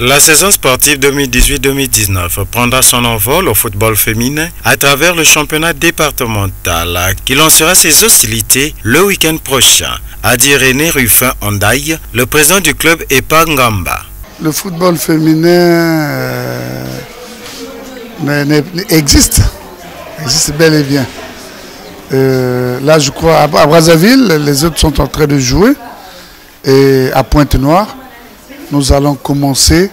La saison sportive 2018-2019 prendra son envol au football féminin à travers le championnat départemental qui lancera ses hostilités le week-end prochain, a dit René Ruffin Ondaï, le président du club Epangamba. Le football féminin euh, existe, existe bel et bien. Euh, là, je crois, à Brazzaville, les autres sont en train de jouer et à Pointe-Noire nous allons commencer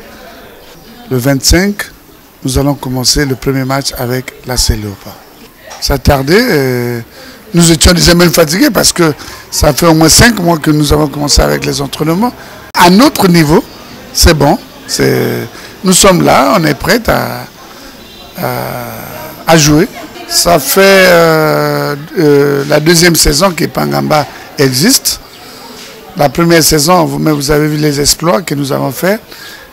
le 25, nous allons commencer le premier match avec la Céléopa. Ça tardait, euh, nous étions déjà même fatigués parce que ça fait au moins cinq mois que nous avons commencé avec les entraînements. À notre niveau, c'est bon, nous sommes là, on est prêts à, à, jouer. Ça fait euh, euh, la deuxième saison que Pangamba existe. La première saison, vous, avez vu les exploits que nous avons faits.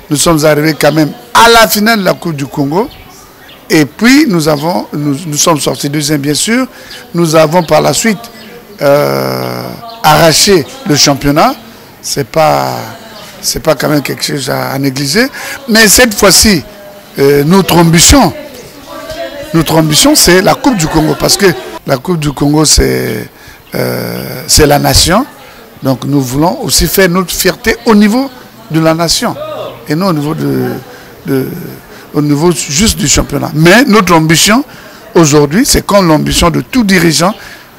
Nous sommes arrivés quand même à la finale de la Coupe du Congo. Et puis, nous, sommes sortis deuxième, bien sûr. Nous avons par la suite euh, arraché le championnat. Ce n'est pas, pas quand même quelque chose à, négliger. Mais cette fois-ci, euh, notre ambition, notre ambition, c'est la Coupe du Congo. Parce que la Coupe du Congo, c'est euh, la nation. Donc nous voulons aussi faire notre fierté au niveau de la nation et non au niveau, de, au niveau juste du championnat. Mais notre ambition aujourd'hui, c'est comme l'ambition de tout dirigeant,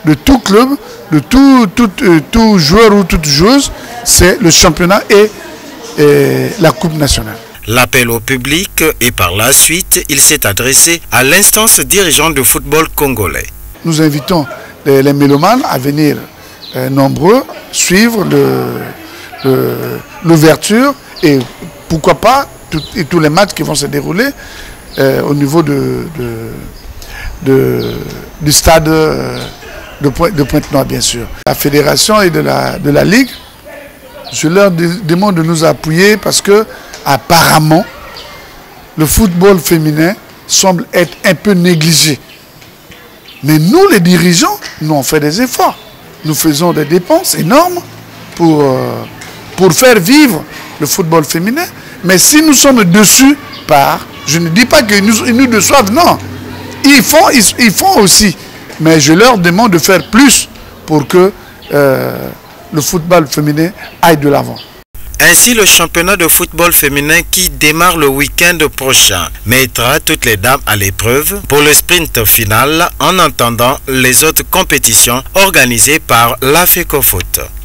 de tout club, de tout, tout, euh, joueur ou toute joueuse, c'est le championnat et, la Coupe nationale. L'appel au public et par la suite, il s'est adressé à l'instance dirigeante du football congolais. Nous invitons les, les mélomanes à venir euh, nombreux suivre l'ouverture et pourquoi pas et tous les matchs qui vont se dérouler euh, au niveau de, du stade euh, de, Pointe-Noire, bien sûr. La fédération et de la, de la Ligue, je leur demande de nous appuyer parce que apparemment, le football féminin semble être un peu négligé. Mais nous, les dirigeants, nous on fait des efforts nous faisons des dépenses énormes pour, euh, pour faire vivre le football féminin. Mais si nous sommes dessus par, je ne dis pas qu'ils nous, nous déçoivent, non. Ils font, ils, aussi. Mais je leur demande de faire plus pour que euh, le football féminin aille de l'avant. Ainsi, le championnat de football féminin qui démarre le week-end prochain mettra toutes les dames à l'épreuve pour le sprint final en attendant les autres compétitions organisées par la FECOFOOT.